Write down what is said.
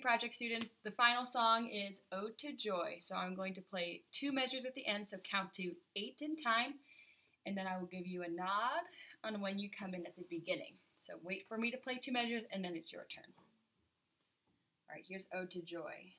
Project students, the final song is Ode to Joy. So I'm going to play two measures at the end, so count to eight in time, and then I will give you a nod on when you come in at the beginning. So wait for me to play two measures, and then it's your turn. All right, here's Ode to Joy.